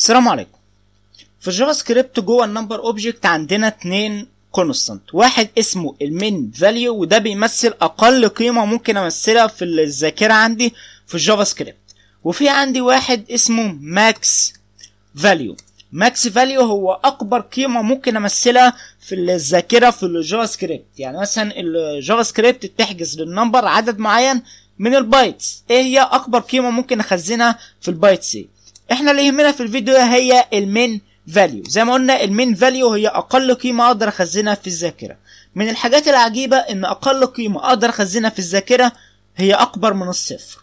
السلام عليكم. في ال JavaScript جوه ال Number object عندنا اتنين constant واحد اسمه ال min value وده بيمثل أقل قيمة ممكن أمثلها في الذاكرة عندي في ال JavaScript وفي عندي واحد اسمه max value max value هو أكبر قيمة ممكن أمثلها في الذاكرة في ال JavaScript يعني مثلا ال JavaScript بتحجز لل number عدد معين من ال bytes إيه هي أكبر قيمة ممكن أخزنها في ال bytes إيه إحنا اللي يهمنا في الفيديو هي ال min value زي ما قلنا ال min value هي أقل قيمة أقدر أخزنها في الذاكرة. من الحاجات العجيبة إن أقل قيمة أقدر أخزنها في الذاكرة هي أكبر من الصفر.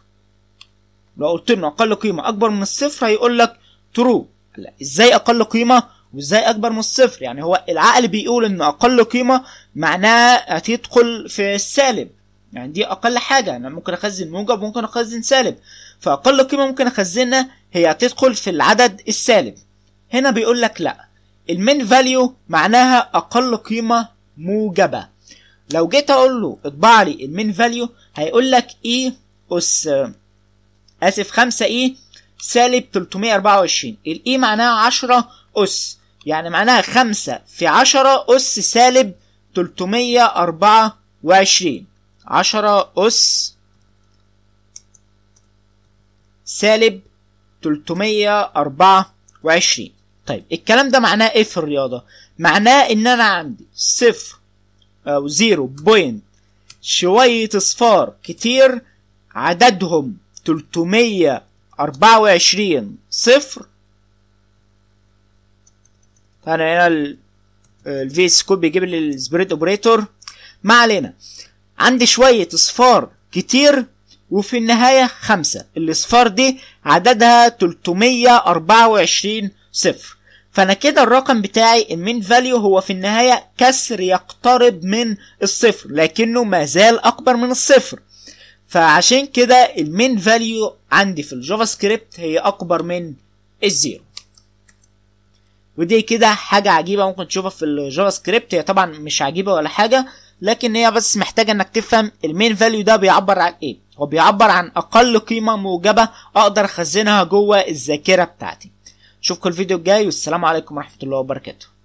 لو قلت له أقل قيمة أكبر من الصفر هيقول لك true لا إزاي أقل قيمة وإزاي أكبر من الصفر؟ يعني هو العقل بيقول ان أقل قيمة معناها هتدخل في السالب. يعني دي أقل حاجة. أنا ممكن أخزن موجب وممكن أخزن سالب. فأقل قيمة ممكن أخزنها هي هتدخل في العدد السالب. هنا بيقول لك لا. ال min value معناها أقل قيمة موجبة. لو جيت أقول له اطبع لي ال min value هيقول لك e أس آسف 5 e سالب 324 ال e معناها 10 أس. يعني معناها 5 في 10 أس سالب 324 10 أس سالب 324 طيب الكلام ده معناه إيه في الرياضة؟ معناه إن أنا عندي صفر أو zero point شوية إصفار كتير عددهم 324 صفر. فانا هنا ال VS Code بيجيب لي ال spread operator. ما علينا. عندي شوية إصفار كتير وفي النهاية خمسة. الإصفار دي عددها 324 صفر. فأنا كده الرقم بتاعي ال min value هو في النهاية كسر يقترب من الصفر لكنه ما زال أكبر من الصفر. فعشان كده ال min value عندي في ال JavaScript هي أكبر من ال zero. ودي كده حاجة عجيبة ممكن تشوفها في ال JavaScript. هي طبعا مش عجيبة ولا حاجة لكن هي بس محتاجة إنك تفهم ال min value ده بيعبر عن إيه. هو بيعبر عن أقل قيمة موجبة أقدر أخزنها جوه الذاكرة بتاعتي. اشوفكم الفيديو الجاي والسلام عليكم ورحمة الله وبركاته.